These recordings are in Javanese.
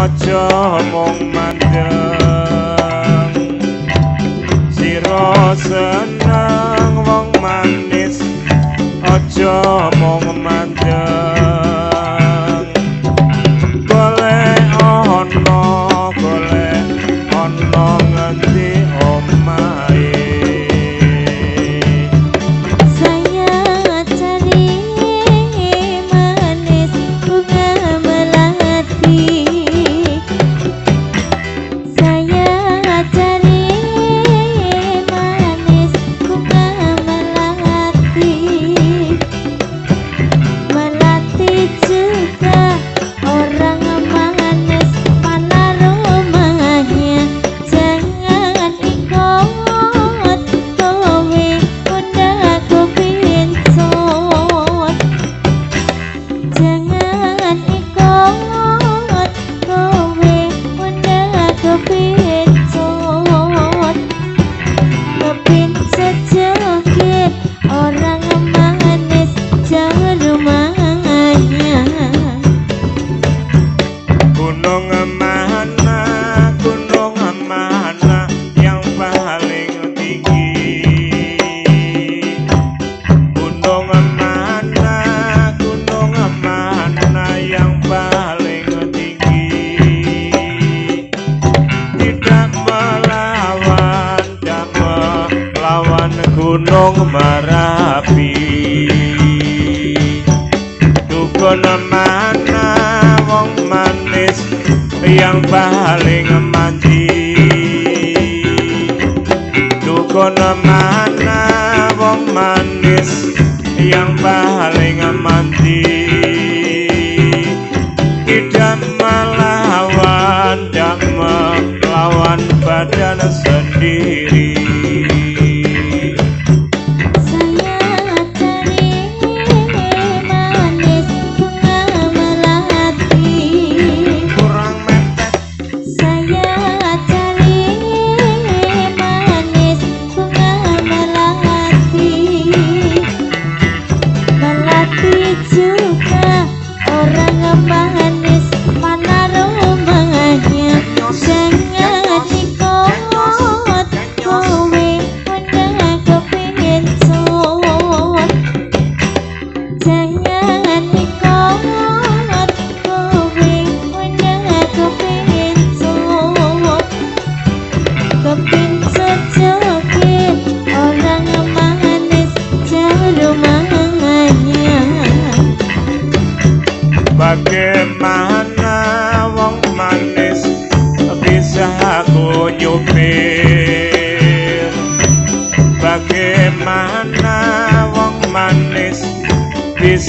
aja mung mandeng sira seneng in such a gunung Merapi. Dukun mana wong manis yang paling mandi. Dukun mana wong manis yang paling mandi. Tidak melawan, tidak melawan badan sendiri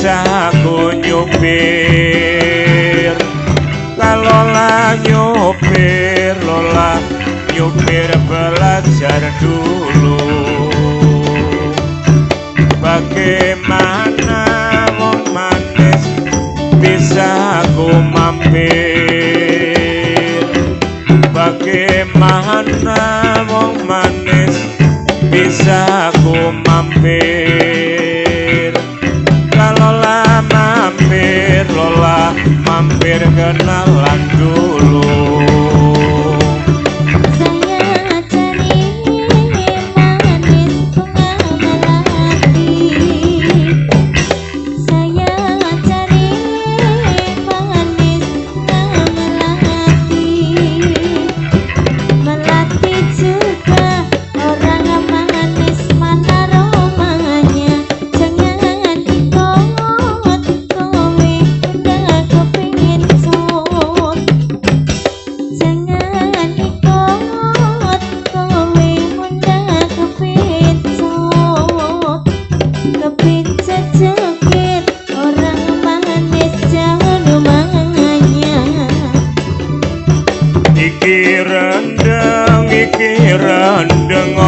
bisa aku nyupir Kalau lah nyupir lola nyupir belajar dulu. Bagaimana wong manis bisa aku mampir? Bagaimana wong manis bisa aku mampir hampir kenal lagu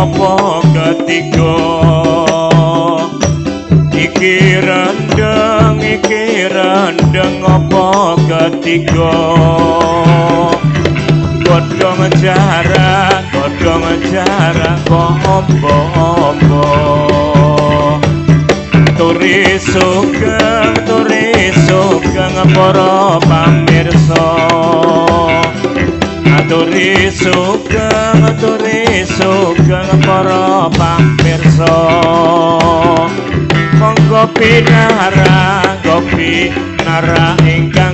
apa ketiga? Iki rendeng, iki rendeng. Apa ketiga? Godhong jarak, godhong jarak kombo-ombo Turi sugeng, turi sugeng para pamirsa Aturi sugeng aturi sugeng para pamirsa. Monggo pinara kopi nara ingkang